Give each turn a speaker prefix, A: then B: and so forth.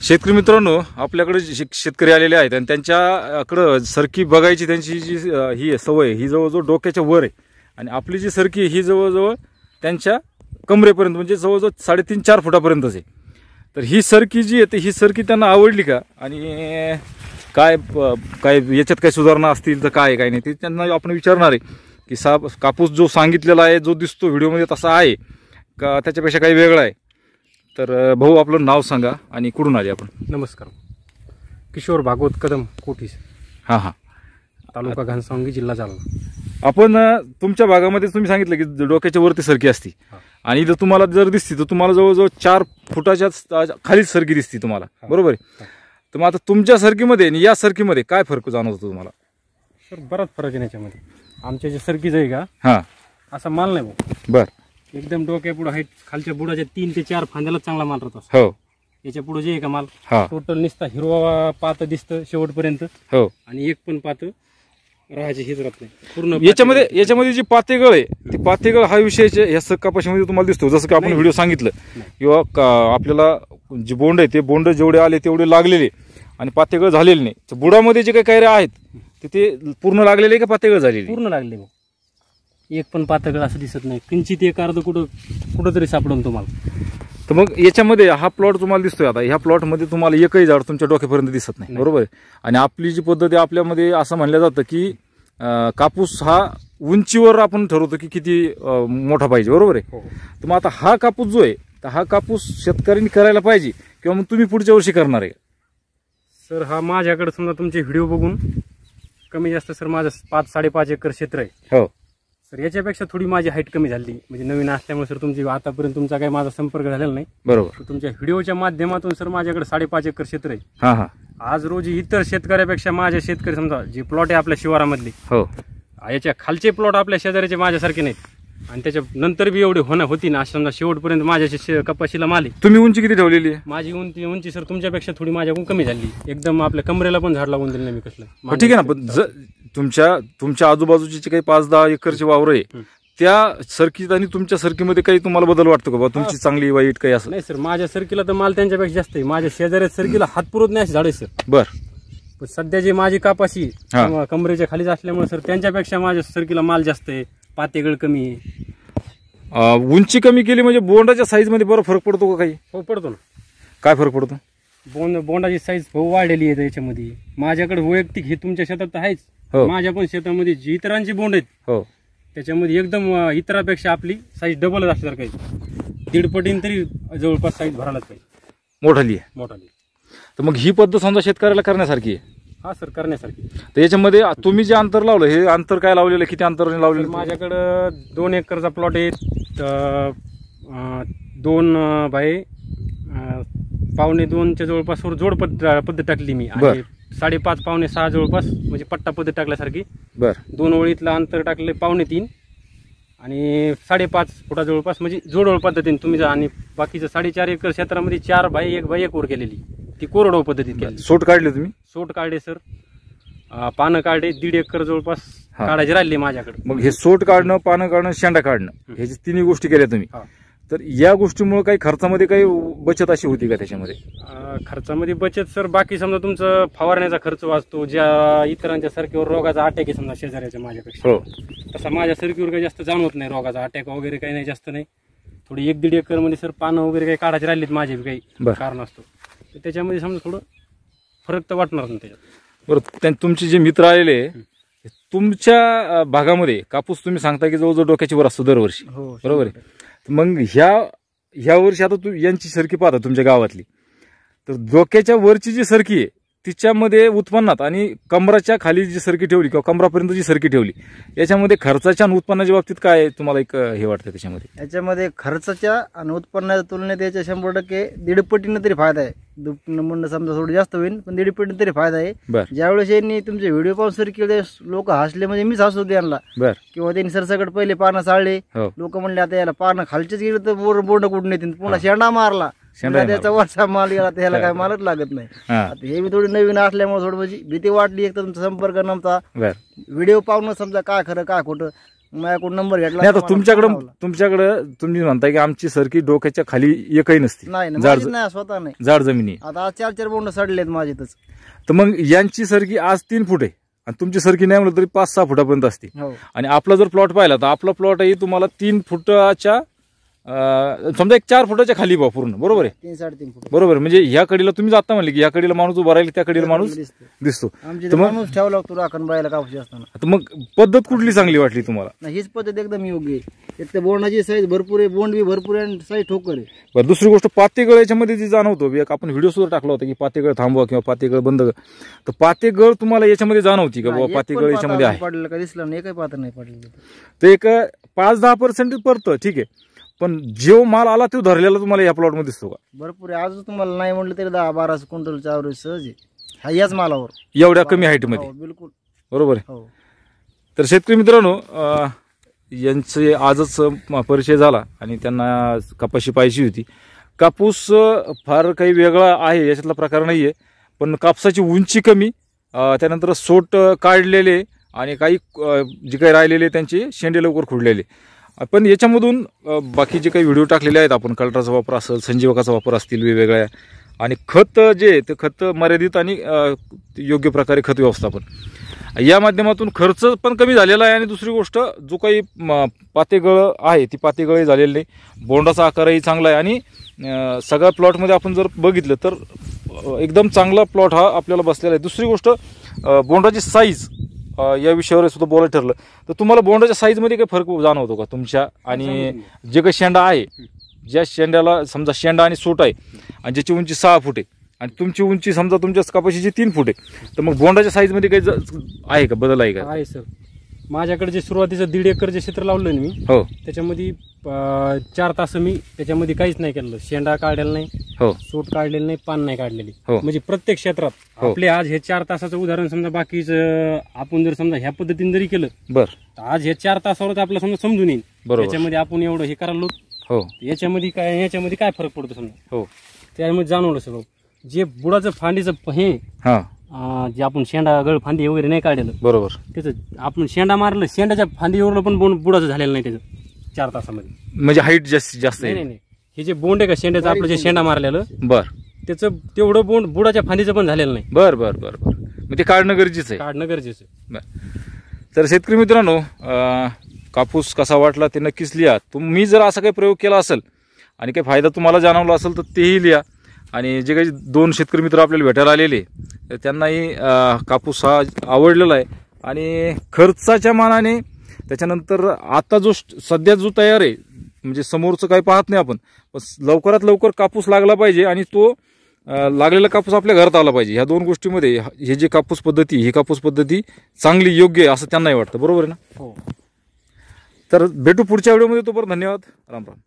A: शेतकरी मित्रांनो आपल्याकडे जे शेतकरी आलेले आहेत आणि त्यांच्याकडं सरकी बघायची त्यांची जी ही आहे, सवय ही जवळजवळ डोक्याच्या वर आहे. आणि आपली जी सरकी ही जवळजवळ त्यांच्या कमरेपर्यंत म्हणजे जवळजवळ साडेतीन चार फुटापर्यंतच आहे. तर ही सरकी जी आहे ती ही सरकी त्यांना आवडली का? आणि काय प- काय याच्यात काय सुधारणा असतील तर काय आहे, काय नाही ते त्यांना आपण विचारणार आहे की सा कापूस जो सांगितलेला आहे जो दिसतो व्हिडिओमध्ये तसा आहे का त्याच्यापेक्षा काही वेगळा आहे? तर भाऊ आपलं नाव सांगा आणि कुठून आले आपण?
B: नमस्कार. किशोर भागवत कदम कोठीस?
A: हां हां.
B: तालुका घनसावंगी जिल्हा जालना.
A: आपण तुमच्या भागामध्ये तुम्ही सांगितलं की डोक्याच्या वरती सरकी असती. आणि जर तुम्हाला जर दिसती तर तुम्हाला जवळजवळ चार फुटाच्या खालीच सरकी दिसती तुम्हाला. बरोबर आहे? तर मग आता तुमच्या सरकीमध्ये आणि या सरकीमध्ये काय फरक जाणवतो तुम्हाला?
B: सर बराच फरक आहे याच्यामध्ये. आमच्या जे सर्कीज आहे का
A: हां.
B: असा माल नाही भाऊ.
A: बर.
B: एकदम डोक्या पुढे हाईट खालच्या बुडाच्या तीन ते चार फांद्याला चांगला माल राहत
A: हो.
B: याच्यापुढे जे आहे का माल
A: हा.
B: टोटल निसता हिरवा पात दिसतं शेवटपर्यंत.
A: हो.
B: आणि एक पण पात राहायचे हेच राहत नाही. पूर्ण
A: याच्यामध्ये याच्यामध्ये जी पातेगळ आहे ती पातेगळ हा विषय जे- या कपाशीमध्ये तुम्हाला दिसतो. जसं की आपण. व्हिडिओ सांगितलं. किंवा का- आपल्याला जे बोंड आहे ते बोंड जेवढे आले तेवढे लागलेले आणि पातेगळ झालेले नाही. तर बुडामध्ये जे काही कैऱ्या आहेत ते ते पूर्ण लागलेले का पातेगळ झालेले
B: पूर्ण लागले एक पण पातगळ असं दिसत नाही. किंचित एक अर्ध कुठं कुठं तरी सापडून तुम्हाला.
A: तर मग याच्यामध्ये हा प्लॉट तुम्हाला दिसतोय आता. ह्या प्लॉटमध्ये तुम्हाला एकही झाड तुमच्या डोक्यापर्यंत दिसत नाही. बरोबर? आहे आणि आपली जी पद्धत आहे आपल्यामध्ये असं म्हणलं जातं की अं, कापूस हा उंचीवर आपण ठरवतो की किती अं, मोठा पाहिजे. बरोबर आहे?
B: हो.
A: तर मग आता हा कापूस जो आहे तर हा कापूस शेतकऱ्यांनी करायला पाहिजे किंवा मग तुम्ही पुढच्या वर्षी करणार आहे?
B: सर हा माझ्याकडे समजा तुमचे व्हिडिओ बघून कमी जास्त सर माझं पाच साडेपाच एकर क्षेत्र आहे.
A: हो.
B: सर याच्यापेक्षा थोडी माझी हाईट कमी झाली. म्हणजे नवीन असल्यामुळे सर तुमची आतापर्यंत तुमचा काही माझा संपर्क झालेला नाही.
A: बरोबर.
B: तुमच्या व्हिडिओच्या माध्यमातून सर माझ्याकडे साडेपाच एकर क्षेत्र आहे.
A: हा हा.
B: आज रोजी इतर शेतकऱ्यापेक्षा माझे शेतकरी समजा जे प्लॉट आहे आपल्या शिवारामधले
A: हो.
B: याच्या खालचे प्लॉट आपल्या शेजाऱ्याचे माझ्यासारखे नाहीत. आणि त्याच्या नंतर बी एवढे होणं होती ना समजा शेवटपर्यंत माझ्या कपाशीला माल
A: तुम्ही उंची किती ठेवलेली आहे?
B: माझी उंची उंची सर तुमच्यापेक्षा थोडी माझ्याकडून कमी झाली. एकदम आपल्या कमरेला पण झाड लागून दिलं नाही मी कसलं.
A: ठीक आहे ना पण तुमच्या तुमच्या आजूबाजूची जी काही पाच दहा एकरची वावर आहे. त्या सर्कीत आणि तुमच्या सर्कीमध्ये काही तुम्हाला बदल वाटतो का बा तुमची चांगली वाईट काही असं?
B: नाही सर माझ्या सरकीला तर माल त्यांच्यापेक्षा जास्त आहे. माझ्या शेजाऱ्या सरकीला हात पुरत नाही झाड आहे सर.
A: बर.
B: पण सध्या जे माझी कापाशी
A: हा.
B: किंवा कमरेच्या खालीच असल्यामुळे सर त्यांच्यापेक्षा माझ्या सरकीला माल जास्त आहे. पातेगळ कमी आहे.
A: अं, उंची कमी केली म्हणजे बोंडाच्या साईजमध्ये बरं फरक पडतो का काही?
B: हो पडतो ना.
A: काय फरक पडतो?
B: बोंड बोंडाची साईज भाऊ वाढलेली आहे त्याच्यामध्ये. माझ्याकडे वैयक्तिक हे तुमच्या शेतात तर आहेच.
A: हो.
B: माझ्या पण शेतामध्ये जी इतरांची बोंड आहेत
A: हो.
B: त्याच्यामध्ये एकदम अं, इतरापेक्षा आपली साईज डबलच असणार काही. दीड पटीन तरी जवळपास साईज भरायलाच पाहिजे.
A: मोठाली आहे.
B: मोठाली.
A: तर मग ही पद्धत समजा शेतकऱ्याला करण्यासारखी आहे.
B: हा सर करण्यासारखी.
A: तर याच्यामध्ये तुम्ही जे अंतर लावलं हे अंतर काय लावलेलं आहे? किती अंतराने
B: तर
A: लावलेलं
B: माझ्याकडं दोन एकरचा प्लॉट आहे. तर, अं, दोन अं, बाय अं, पावणे दोनच्या जवळपास वर जोड पद्धत पद्धत टाकली मी.
A: बर.
B: साडेपाच पावणे सहा जवळपास म्हणजे पट्टा पद्धत टाकल्यासारखी.
A: बर.
B: दोन ओळीतलं अंतर टाकले पावणे तीन. आणि साडेपाच फुटा जवळपास म्हणजे जोडोळ पद्धतीने तुम्ही जा आणि बाकीचं साडेचार एकर क्षेत्रामध्ये चार बाय एक बाय एक वर केलेली. ती कोरडो पद्धतीत केली
A: सोट काढले तुम्ही?
B: सोट काढले सर. अं, पानं काढले दीड एकर जवळपास
A: हा.
B: काढायचे राहिले माझ्याकडे.
A: मग हे सोट काढणं पानं काढणं शेंडा काढणं ह्याची तिन्ही गोष्टी केल्या तुम्ही.
B: हा.
A: तर या गोष्टीमुळे काही खर्चामध्ये काही बचत अशी होती का त्याच्यामध्ये?
B: खर्चामध्ये बचत सर बाकी समजा तुमचं फवारण्याचा खर्च वाचतो ज्या इतरांच्या सरकीवर रोगाचा अटॅक आहे समजा शेजाऱ्याच्या माझ्यापेक्षा.
A: हो.
B: तसा माझ्या सरकीवर काही जास्त जाणवत नाही रोगाचा अटॅक वगैरे काही नाही जास्त नाही. थोडी एक दीड एकरमध्ये सर पानं वगैरे काही काढायचे राहिलेत माझे बी काही. कारण असतो. तर त्याच्यामध्ये समजा थोडं फरक तर वाटणार नाही त्याच्यात.
A: बरं त्या- तुमचे जे मित्र आलेले तुमच्या भागामध्ये कापूस तुम्ही सांगता की जवळजवळ डोक्याची वर असतो दरवर्षी.
B: हो
A: बरोबर आहे? मग ह्या ह्या वर्षी आता तू यांची सरकी पाहता तुमच्या गावातली. तर डोक्याच्या वरची जी सरकी आहे तिच्यामध्ये उत्पन्नात आणि कमराच्या खाली जी सरकी ठेवली किंवा कमरापर्यंत जी सरकी ठेवली याच्यामध्ये खर्चाच्या आणि उत्पन्नाच्या बाबतीत काय तुम्हाला एक हे वाटतं त्याच्यामध्ये?
C: याच्यामध्ये खर्चाच्या आणि उत्पन्नाच्या तुलनेत याच्या शंभर टक्के दीड पटीनं तरी फायदा आहे. म्हणणं समजा थोडं जास्त होईल पण दीड पटीनं तरी फायदा आहे.
A: बर.
C: ज्यावेळेस यांनी तुमचे व्हिडिओ पाहून सर केले लोक हसले म्हणजे मीच हसू दे यांना.
A: बर.
C: किंवा त्यांनी सरसकट पहिले पानं चाळले.
A: हो.
C: लोक म्हणले आता याला पानं खालचेच गेले तर बोर बोंड कुठून येतील? पुन्हा शेंडा मारला.
A: शेंडा
C: त्याचा वरचा माल गेला तर ह्याला काय मालच लागत नाही.
A: हा.
C: आता हे बी थोडी नवीन असल्यामुळे थोडं म्हणजे भीती वाटली एक तर तुमचा संपर्क नव्हता. व्हिडिओ पाहून समजा काय खरं काय खोटं माझ्याकडून नंबर घेतला
A: आता तुमच्याकडं. तुमच्याकडं तुम्ही म्हणताय की आमची सरकी डोक्याच्या खाली एकही नसती.
C: नाही नाही स्वतः नाही.
A: जाड जमिनी. आहे.
C: आता आज चार चार बोंड सडलेत माझेतच
A: तर मग यांची सरकी आज तीन फूट आहे. आणि तुमची सरकी नाही म्हणलं तरी पाच सहा फुटापर्यंत असते.
C: हो.
A: आणि आपला जर प्लॉट पाहिला तर आपला प्लॉटही तुम्हाला तीन फुटाच्या अं, समजा एक चार फुटाच्या खाली बा पूर्ण बरोबर आहे?
C: तीन साडेतीन फुट.
A: बरोबर आहे. म्हणजे ह्या कडीला तुम्ही जाता म्हणले की या कडीला माणूस उभा राहील त्या कडीला माणूस
C: दिसतो.
A: तर मग-
C: माणूस ठेवा लागतो राखण बायला कापूस असताना.
A: आता मग पद्धत कुठली चांगली वाटली तुम्हाला?
C: नाही हीच पद्धत एकदम योग्य आहे. एक तर बोंडाची साईज भरपूर आहे बोंड बी भरपूर आहे आणि साईज ठोकर आहे.
A: बरं दुसरी गोष्ट पातेगळ याच्यामध्ये जी जाणवतो एक आपण व्हिडिओ सुद्धा टाकला होता की पातेगळ थांबवा किंवा पातेगळ बंद कर. तर पातेगळ तुम्हाला याच्यामध्ये जाणवती का? बाबा
C: एक पण
A: पातेगळ याच्यामध्ये
C: पाता
A: आहे.
C: पडलेलं का दिसलं नाही एकही पात्र नाही पडलेलं.
A: तर एक पाच दहा पर्सेंट परतं ठीक आहे. पण जो माल आला तो धरलेला तुम्हाला या प्लॉटमध्ये दिसतो का?
C: भरपूर आहे. आज तुम्हाला नाही म्हटलं तरी दहा बारा क्विंटलच्या आवरेज सहज आहे. हा याच मालावर.
A: एवढ्या कमी हाईटमध्ये
C: हो बिलकुल.
A: बरोबर आहे.
C: हो.
A: तर शेतकरी मित्रांनो अं, यांचे आजच परिचय झाला आणि त्यांना कपाशी पाहिजे होती. कापूस अं, फार काही वेगळा आहे याच्यातला प्रकार नाही आहे पण कापसाची उंची कमी अं, त्यानंतर सोट अं, काढलेले आणि काही अं, जे काही राहिलेले त्यांचे शेंडे लवकर खुडलेले. पण याच्यामधून बाकी जे काही व्हिडिओ टाकलेले आहेत आपण कलटाचा वापर असेल संजीवकाचा वापर असतील वेगवेगळ्या आणि खत जे ते खत मर्यादित आणि योग्य प्रकारे खत व्यवस्थापन. या माध्यमातून खर्च पण कमी झालेला आहे आणि दुसरी गोष्ट जो काही म, आहे ती पातेगळही झालेली नाही. बोंडाचा आकारही चांगला आहे आणि सगळ्या प्लॉटमध्ये आपण जर बघितलं तर एकदम चांगला प्लॉट हा आपल्याला बसलेला आहे. दुसरी गोष्ट बोंडाची साईज या विषयावर सुद्धा बोलायला ठरलं. तर तुम्हाला बोंडाच्या साईजमध्ये काही फरक जाणवतो का तुमच्या? आणि जे काही शेंडा आहे ज्या शेंड्याला समजा शेंडा आणि सोट आहे आणि ज्याची उंची सहा फूट आहे आणि तुमची उंची समजा तुमच्या कपाशीची तीन फूट आहे तर मग बोंडाच्या साईजमध्ये काही आहे का? बदल आहे का?
B: आहे सर. माझ्याकडे जे सुरुवातीचं दीड एकर जे क्षेत्र लावलं ना मी
A: हो.
B: त्याच्यामध्ये चार तास मी त्याच्यामध्ये काहीच नाही केलं शेंडा काढलेला नाही.
A: हो.
B: सूट काढलेली नाही पान नाही काढलेली.
A: हो.
B: म्हणजे प्रत्येक क्षेत्रात.
A: हो.
B: आपले आज हे चार तासाचं उदाहरण समजा बाकीचं आपण जर समजा ह्या पद्धतीने जरी केलं
A: बर.
B: तर आज हे चार तासावरच आपल्याला समजा समजून येईल
A: बरोबर.
B: त्याच्यामध्ये आपण एवढं हे करायला.
A: हो.
B: याच्यामध्ये काय याच्यामध्ये काय फरक पडतो समजा?
A: हो.
B: त्यामध्ये जाणवलं सगळं. जे बुडाचं फांदीचं प- हे
A: हा.
B: अं, जे आपण शेंडा गळ फांदी वगैरे नाही काढलेलं
A: बरोबर.
B: त्याचं आपण शेंडा मारलं शेंडाच्या फांदीवरलं पण बोंड बुडाचं झालेलं नाही त्याचं चार तासामध्ये.
A: म्हणजे हाईट जास्त जास्त
B: नाही. हे जे बोंड आहे का शेंड्याचं आपलं जे शेंडा. मारलेलं
A: बर.
B: त्याचं तेवढं बोंड बुडाच्या फांदीचं पण झालेलं नाही.
A: बर बर बर बर. मग ते काढणं गरजेचं आहे.
B: काढणं गरजेचं आहे.
A: बर. तर शेतकरी मित्रांनो अं, कापूस कसा वाटला ते नक्कीच लिहा. तुम्ही जर असा काही प्रयोग केला असेल आणि काही फायदा तुम्हाला जाणवला असेल तर तेही लिहा. आणि जे काही दोन शेतकरी मित्र आपल्याला भेटायला आलेले तर त्यांनाही अं, कापूस हा आवडलेला आहे. आणि खर्चाच्या मानाने त्याच्यानंतर आता जो स्ट- सध्या जो तयार आहे म्हणजे समोरचं काही पाहत नाही आपण. पण लवकरात लवकर कापूस लागला पाहिजे आणि तो लागलेला कापूस आपल्या घरात आला पाहिजे. ह्या दोन गोष्टीमध्ये हे जे कापूस पद्धती ही कापूस पद्धती चांगली योग्य आहे असं त्यांनाही वाटतं. बरोबर आहे ना?
B: हो.
A: तर भेटू पुढच्या व्हिडिओमध्ये. तोपर्यंत धन्यवाद. राम राम.